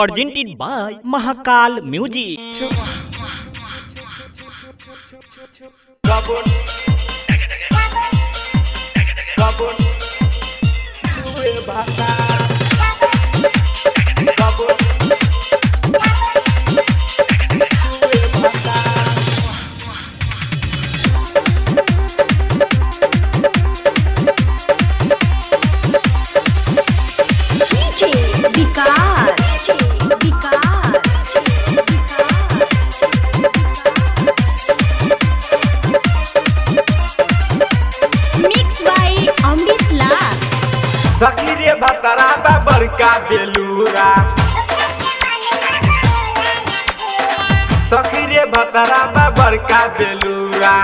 Presented by Mahakal music सखी रे भतरा बा बड़का बेलूरा सखी भतरा बा बड़का बेलूरा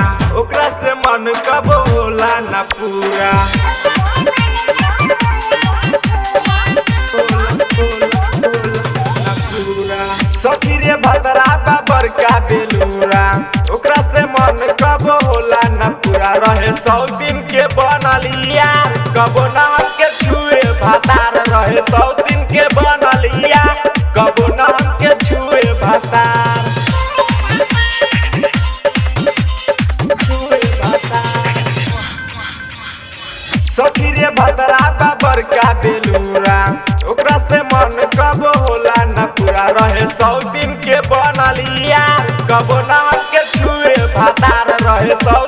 ओकरा से मन कब होला न पूरा सखी रे भतरा बा बड़का बेलूरा ओकरा से मन कब होला न पूरा रहे सौ दिन के बनल यार कबो छुए भातार रहे सौ दिन के बनल यार कबो नाम के छुए भातार सखी भदरा बा बड़का बेलूरा, ओकरा से मन कब होला न पूरा रहे सौ दिन के बनल यार कबो नाम के छुए भातार रहे सौ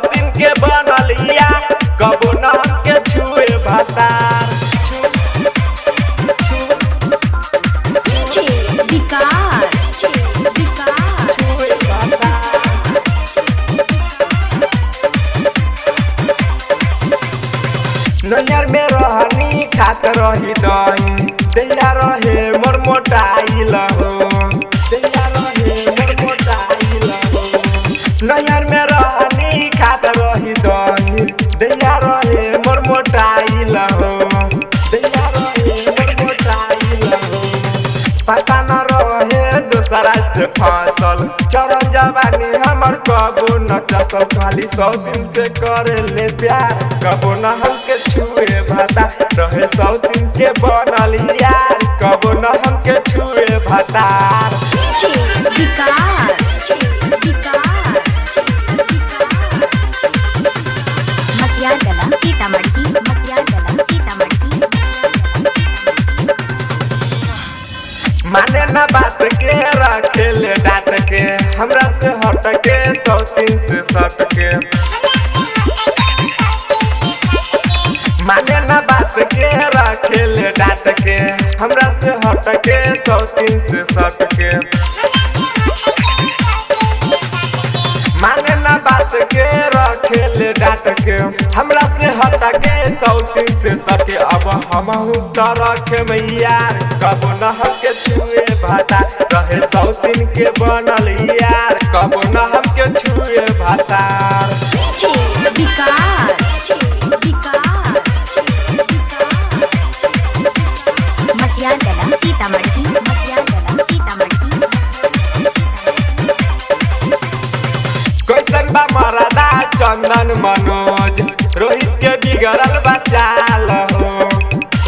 नैहर में रहनी खात रही दही रहे मोर मोटाइल हो कबो न चसल खाली सौ दिन से करे ले प्यार कबो न हमके छुए भाता रहे सौ दिन से बनल यार कबो न हमके छुए भातार सीतामढ़ी सीतामढ़ी माने न बात के रखे ले डांट के हमरा से हट के सौ दिन से सट के माने ना बात के रखे ले डांट के हमरा से हट के सौ तीन से सट के माने न बात के रखे डाट के। हमरा से हटा के सौती से सटे अब हम तो के मैया, कब नह के छुए भाता, रहे सौतीन के बनल यार कब नह के छुए भाता। DJ चंदन मनोज रोहित के बिगड़ल बचाल लो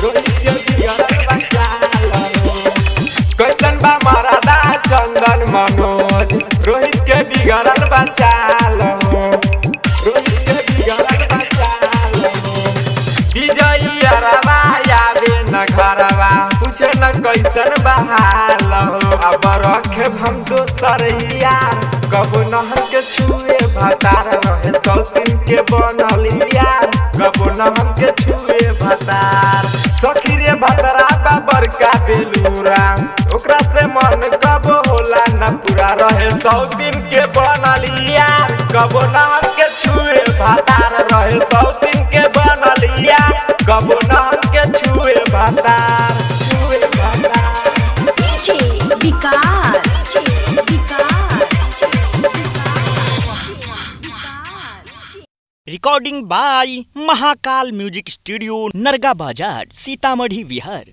रोहित के बिगड़ल बचाल लो कैसन बा मरदा चंदन मनोज रोहित के बिगड़ल बचाल कैसन बहाल। अब रखे हम दोसर यार। कब न के छुए भतार रहे, सौ दिन के बनल यार। कब न हमके छुए भतार। सखी रे भतरा बा, बड़का बेलूरा। ओकरा से मन कब होला न पूरा रहे, सौ दिन के बनल यार। कब न हमके छुए भतार रहे, सौ दिन के बनल यार। कब न हमके छुए भतार। Recording by Mahakal music studio Narga Bazar Sitamarhi Bihar